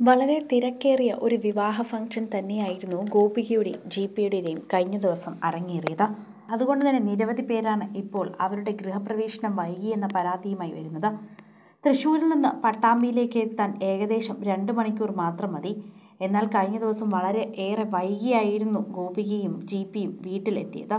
വളരെ തിരക്കേറിയ ഒരു വിവാഹ ഫംഗ്ഷൻ തന്നെയായിരുന്നു ഗോപികയുടെയും ജിപിയുടെയും കഴിഞ്ഞ ദിവസം അരങ്ങേറിയത്. അതുകൊണ്ട് തന്നെ നിരവധി പേരാണ് ഇപ്പോൾ അവരുടെ ഗൃഹപ്രവേശനം വൈകിയെന്ന പരാതിയുമായി വരുന്നത്. തൃശ്ശൂരിൽ നിന്ന് പട്ടാമ്പിയിലേക്ക് എത്താൻ ഏകദേശം രണ്ട് മണിക്കൂർ മാത്രം മതി. എന്നാൽ കഴിഞ്ഞ ദിവസം വളരെ ഏറെ വൈകിയായിരുന്നു ഗോപികയും ജിപിയും വീട്ടിലെത്തിയത്.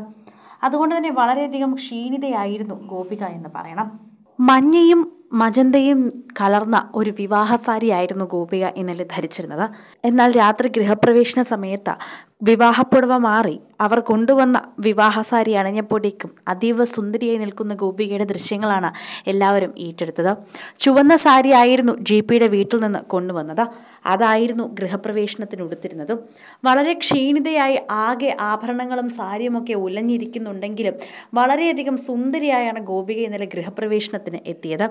അതുകൊണ്ട് തന്നെ വളരെയധികം ക്ഷീണിതയായിരുന്നു ഗോപിക എന്ന് പറയണം. മഞ്ഞയും മജന്തയും കലർന്ന ഒരു വിവാഹ സാരിയായിരുന്നു ഗോപിക ഇന്നലെ ധരിച്ചിരുന്നത്. എന്നാൽ രാത്രി ഗൃഹപ്രവേശന സമയത്ത് വിവാഹപ്പുടവ മാറി അവർ കൊണ്ടുവന്ന വിവാഹ സാരി അണിഞ്ഞപ്പോഴേക്കും അതീവ സുന്ദരിയായി നിൽക്കുന്ന ഗോപികയുടെ ദൃശ്യങ്ങളാണ് എല്ലാവരും ഏറ്റെടുത്തത്. ചുവന്ന സാരി ആയിരുന്നു ജി പിയുടെ വീട്ടിൽ നിന്ന് കൊണ്ടുവന്നത്. അതായിരുന്നു ഗൃഹപ്രവേശനത്തിന് ഉടുത്തിരുന്നതും വളരെ ക്ഷീണിതയായി ആകെ ആഭരണങ്ങളും സാരിയുമൊക്കെ ഉലഞ്ഞിരിക്കുന്നുണ്ടെങ്കിലും വളരെയധികം സുന്ദരിയായാണ് ഗോപിക ഇന്നലെ ഗൃഹപ്രവേശനത്തിന് എത്തിയത്.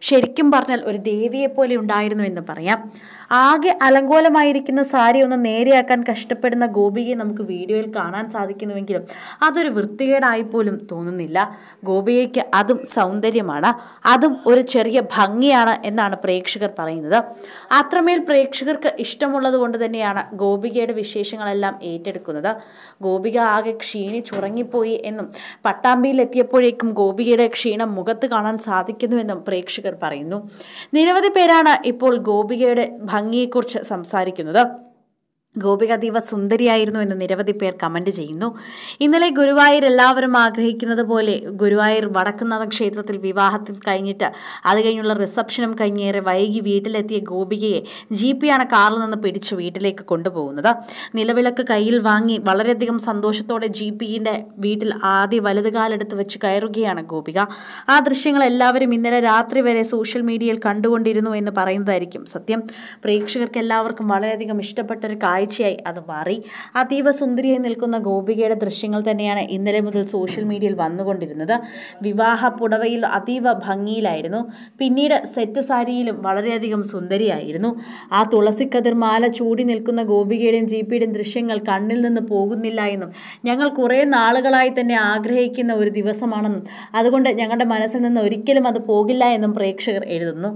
ശരിക്കും പറഞ്ഞാൽ ഒരു ദേവിയെപ്പോലെ ഉണ്ടായിരുന്നു എന്ന് പറയാം. ആകെ അലങ്കോലമായിരിക്കുന്ന സാരി ഒന്ന് നേരെയാക്കാൻ കഷ്ടപ്പെടുന്ന ഗോപിയെ നമുക്ക് വീഡിയോയിൽ കാണാൻ സാധിക്കുന്നുവെങ്കിലും അതൊരു വൃത്തികേടായി പോലും തോന്നുന്നില്ല. ഗോപിയയ്ക്ക് അതും സൗന്ദര്യമാണ്. അതും ഒരു ചെറിയ ഭംഗിയാണ് എന്നാണ് പ്രേക്ഷകർ പറയുന്നത്. അത്രമേൽ പ്രേക്ഷകർക്ക് ഇഷ്ടമുള്ളത് കൊണ്ട് തന്നെയാണ് ഗോപികയുടെ വിശേഷങ്ങളെല്ലാം ഏറ്റെടുക്കുന്നത്. ഗോപിക ആകെ ക്ഷീണിച്ചുറങ്ങിപ്പോയി എന്നും പട്ടാമ്പിയിൽ എത്തിയപ്പോഴേക്കും ഗോപികയുടെ ക്ഷീണം മുഖത്ത് കാണാൻ സാധിക്കുന്നുവെന്നും പ്രേക്ഷകർ പറയുന്നു. നിരവധി പേരാണ് ഇപ്പോൾ ഗോപികയുടെ ഭംഗിയെക്കുറിച്ച് സംസാരിക്കുന്നത്. ഗോപിക അതീവ സുന്ദരിയായിരുന്നു എന്ന് നിരവധി പേർ കമന്റ് ചെയ്യുന്നു. ഇന്നലെ ഗുരുവായൂർ എല്ലാവരും ആഗ്രഹിക്കുന്നത് പോലെ ഗുരുവായൂർ വടക്കുന്നാഥ ക്ഷേത്രത്തിൽ വിവാഹത്തിൽ കഴിഞ്ഞിട്ട് അത് കഴിഞ്ഞുള്ള റിസപ്ഷനും കഴിഞ്ഞേറെ വൈകി വീട്ടിലെത്തിയ ഗോപികയെ ജി പിയാണ് കാറിൽ നിന്ന് പിടിച്ചു വീട്ടിലേക്ക് കൊണ്ടുപോകുന്നത്. നിലവിളക്ക് കയ്യിൽ വാങ്ങി വളരെയധികം സന്തോഷത്തോടെ ജി പിയുടെ വീട്ടിൽ ആദ്യ വലത് കാലെടുത്ത് വെച്ച് കയറുകയാണ് ഗോപിക. ആ ദൃശ്യങ്ങൾ എല്ലാവരും ഇന്നലെ രാത്രി വരെ സോഷ്യൽ മീഡിയയിൽ കണ്ടുകൊണ്ടിരുന്നു എന്ന് പറയുന്നതായിരിക്കും സത്യം. പ്രേക്ഷകർക്ക് എല്ലാവർക്കും വളരെയധികം ഇഷ്ടപ്പെട്ട ഒരു കാഴ്ചയായി അത് മാറി. അതീവ സുന്ദരിയായി നിൽക്കുന്ന ഗോപികയുടെ ദൃശ്യങ്ങൾ തന്നെയാണ് ഇന്നലെ മുതൽ സോഷ്യൽ മീഡിയയിൽ വന്നുകൊണ്ടിരുന്നത്. വിവാഹ പുടവയിൽ അതീവ ഭംഗിയിലായിരുന്നു. പിന്നീട് സെറ്റ് സാരിയിലും വളരെയധികം സുന്ദരിയായിരുന്നു. ആ തുളസിക്കതിർ മാല ചൂടി നിൽക്കുന്ന ഗോപികയുടെയും ജി പിയുടെയും ദൃശ്യങ്ങൾ കണ്ണിൽ നിന്ന് പോകുന്നില്ല എന്നും ഞങ്ങൾ കുറേ നാളുകളായി തന്നെ ആഗ്രഹിക്കുന്ന ഒരു ദിവസമാണെന്നും അതുകൊണ്ട് ഞങ്ങളുടെ മനസ്സിൽ നിന്ന് ഒരിക്കലും അത് പോകില്ല എന്നും പ്രേക്ഷകർ എഴുതുന്നു.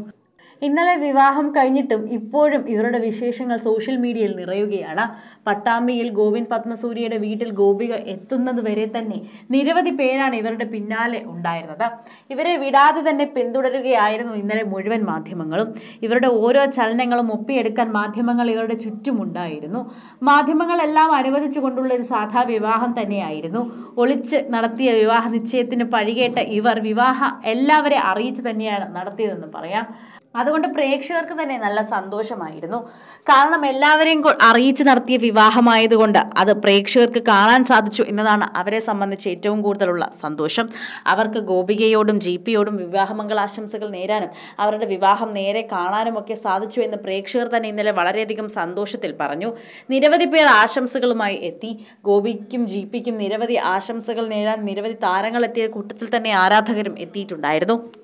ഇന്നലെ വിവാഹം കഴിഞ്ഞിട്ടും ഇപ്പോഴും ഇവരുടെ വിശേഷങ്ങൾ സോഷ്യൽ മീഡിയയിൽ നിറയുകയാണ്. പട്ടാമ്പിയിൽ ഗോവിന്ദ് പത്മസൂര്യയുടെ വീട്ടിൽ ഗോപിക എത്തുന്നത് വരെ തന്നെ നിരവധി പേരാണ് ഇവരുടെ പിന്നാലെ ഉണ്ടായിരുന്നത്. ഇവരെ വിടാതെ തന്നെ പിന്തുടരുകയായിരുന്നു ഇന്നലെ മുഴുവൻ മാധ്യമങ്ങളും. ഇവരുടെ ഓരോ ചലനങ്ങളും ഒപ്പിയെടുക്കാൻ മാധ്യമങ്ങൾ ഇവരുടെ ചുറ്റുമുണ്ടായിരുന്നു. മാധ്യമങ്ങളെല്ലാം അനുവദിച്ചുകൊണ്ടുള്ള ഒരു സാധാ വിവാഹം തന്നെയായിരുന്നു. ഒളിച്ച് നടത്തിയ വിവാഹ നിശ്ചയത്തിന് പഴികേട്ട ഇവർ വിവാഹ എല്ലാവരെ അറിയിച്ചു തന്നെയാണ് നടത്തിയതെന്ന് പറയാം. അതുകൊണ്ട് പ്രേക്ഷകർക്ക് തന്നെ നല്ല സന്തോഷമായിരുന്നു. കാരണം എല്ലാവരെയും അറിയിച്ചു നടത്തിയ വിവാഹമായതുകൊണ്ട് അത് പ്രേക്ഷകർക്ക് കാണാൻ സാധിച്ചു എന്നതാണ് അവരെ സംബന്ധിച്ച് ഏറ്റവും കൂടുതലുള്ള സന്തോഷം. അവർക്ക് ഗോപികയോടും ജി പിയോടും വിവാഹമംഗളാശംസകൾ നേരാനും അവരുടെ വിവാഹം നേരെ കാണാനും ഒക്കെ സാധിച്ചു എന്ന് പ്രേക്ഷകർ തന്നെ ഇന്നലെ വളരെയധികം സന്തോഷത്തിൽ പറഞ്ഞു. നിരവധി പേർ ആശംസകളുമായി എത്തി. ഗോപിക്കും ജി പിക്കും നിരവധി ആശംസകൾ നേരാൻ നിരവധി താരങ്ങളെത്തിയ കൂട്ടത്തിൽ തന്നെ ആരാധകരും എത്തിയിട്ടുണ്ടായിരുന്നു.